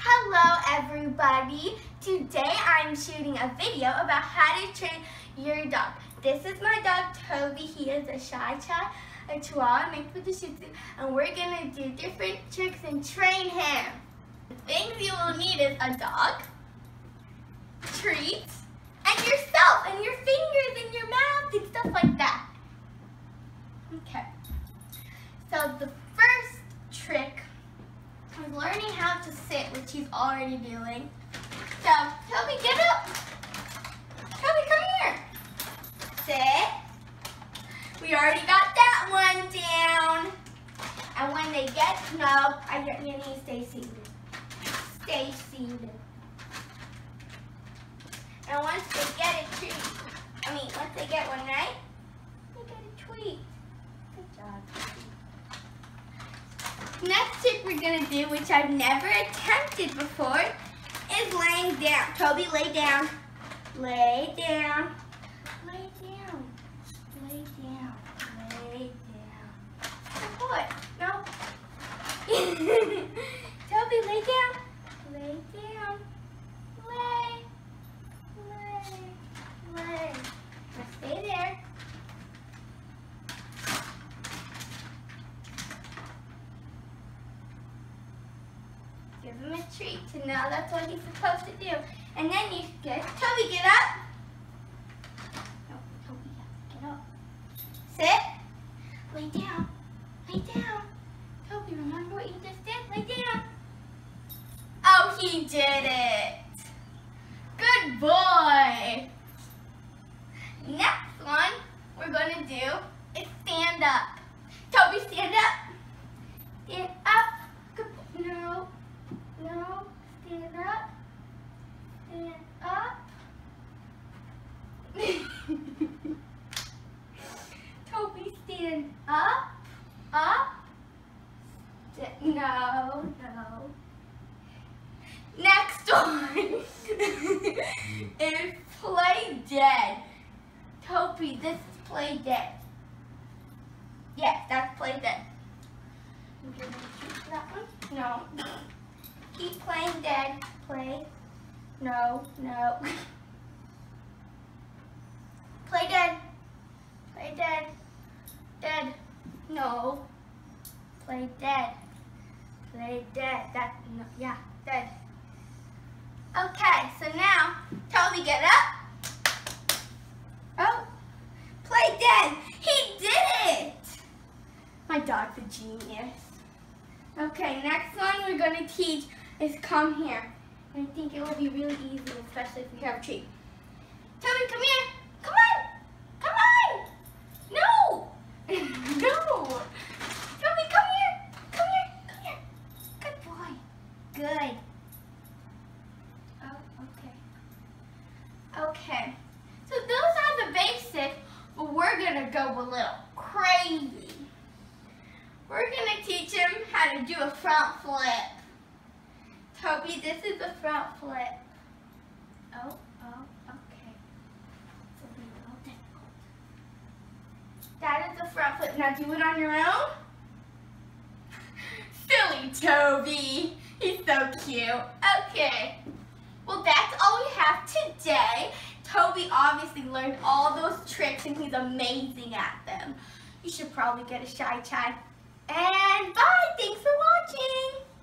Hello everybody! Today I'm shooting a video about how to train your dog. This is my dog Toby. He is a Shy Chai, a Chihuahua mixed with a Shih Tzu, and we're gonna do different tricks and train him. The things you will need is a dog, treats, and yourself, and your fingers, and your mouth, and stuff like that. Okay. So the learning how to sit, which he's already doing. So, Toby, get up. Toby, come here. Sit. We already got that one down. And when they get, no, I get need to stay seated. Stay seated. And once they get a treat, I mean, once they get one right, they get a treat. Good job. Next trick we're gonna do, which I've never attempted before, is laying down. Toby, lay down. Lay down. Lay down. Lay down. Lay down. Good boy. No. Toby, lay down. Lay down. Lay. Lay. Lay. Now stay there. Give him a treat to know that's what he's supposed to do. And then you get, Toby, get up. No, Toby, get up. Sit. Lay down. Lay down. Toby, remember what you just did? Lay down. Oh, he did it. Good boy. Next one we're going to do is stand up. Toby, stand up. Stand up. Good boy. No. No. Stand up. Stand up. Up. Up. No, no. Next one is play dead. Toby, this is play dead. Yes, that's play dead. That one? No. Keep playing dead. Play. No, no. Play dead. Play dead. Dead. No. Play dead. Play dead. That, no, yeah, dead. Okay, so now, Toby, get up. Oh, play dead. He did it. My dog's a genius. Okay, next one we're going to teach is come here. I think it will be really easy, especially if we have a treat. Toby, come here. Come on. Come on. No. no. Toby, come here. Come here. Come here. Good boy. Good. Oh, okay. Okay. So those are the basics, but we're going to a little crazy. We're going to teach him how to do a front flip. Toby, this is the front flip. Oh, oh, okay. It's a little difficult. That is the front flip. Now do it on your own. Silly Toby. He's so cute. Okay. Well, that's all we have today. Toby obviously learned all those tricks and he's amazing at them. You should probably get a Shy Chai. And bye! Thanks for watching!